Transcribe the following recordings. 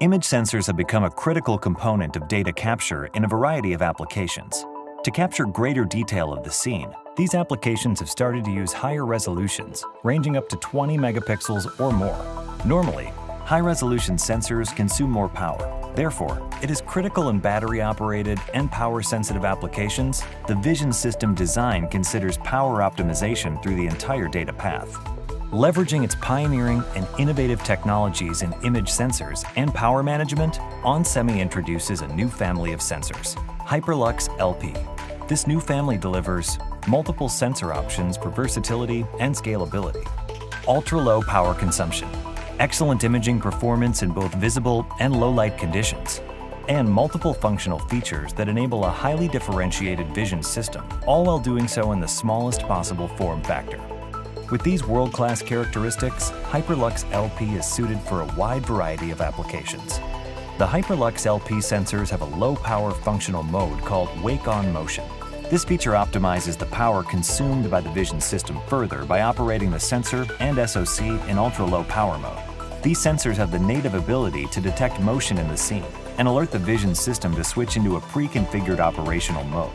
Image sensors have become a critical component of data capture in a variety of applications. To capture greater detail of the scene, these applications have started to use higher resolutions, ranging up to 20 megapixels or more. Normally, high-resolution sensors consume more power. Therefore, it is critical in battery-operated and power-sensitive applications, the vision system design considers power optimization through the entire data path. Leveraging its pioneering and innovative technologies in image sensors and power management, onsemi introduces a new family of sensors, Hyperlux LP. This new family delivers multiple sensor options for versatility and scalability, ultra-low power consumption, excellent imaging performance in both visible and low-light conditions, and multiple functional features that enable a highly differentiated vision system, all while doing so in the smallest possible form factor. With these world-class characteristics, Hyperlux LP is suited for a wide variety of applications. The Hyperlux LP sensors have a low-power functional mode called Wake-On Motion. This feature optimizes the power consumed by the vision system further by operating the sensor and SoC in ultra-low power mode. These sensors have the native ability to detect motion in the scene and alert the vision system to switch into a pre-configured operational mode.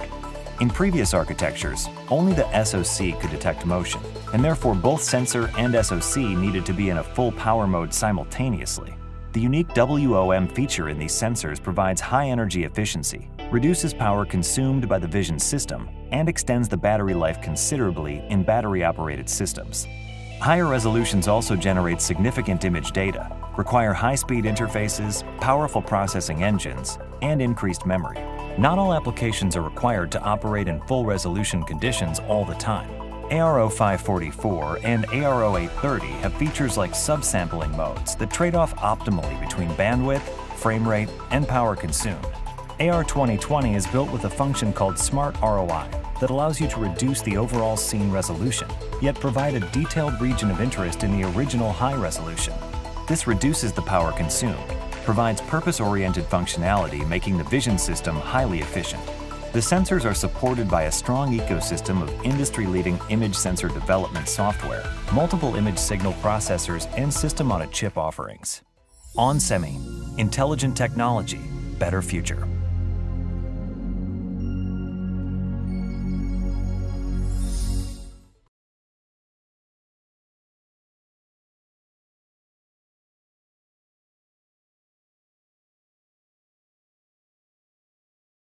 In previous architectures, only the SoC could detect motion, and therefore both sensor and SoC needed to be in a full power mode simultaneously. The unique WOM feature in these sensors provides high energy efficiency, reduces power consumed by the vision system, and extends the battery life considerably in battery-operated systems. Higher resolutions also generate significant image data, require high-speed interfaces, powerful processing engines, and increased memory. Not all applications are required to operate in full resolution conditions all the time. AR0544 and AR0830 have features like subsampling modes that trade off optimally between bandwidth, frame rate, and power consumed. AR 2020 is built with a function called Smart ROI that allows you to reduce the overall scene resolution, yet provide a detailed region of interest in the original high resolution. This reduces the power consumed, provides purpose-oriented functionality making the vision system highly efficient. The sensors are supported by a strong ecosystem of industry-leading image sensor development software, multiple image signal processors, and system-on-a-chip offerings. onsemi, intelligent technology, better future.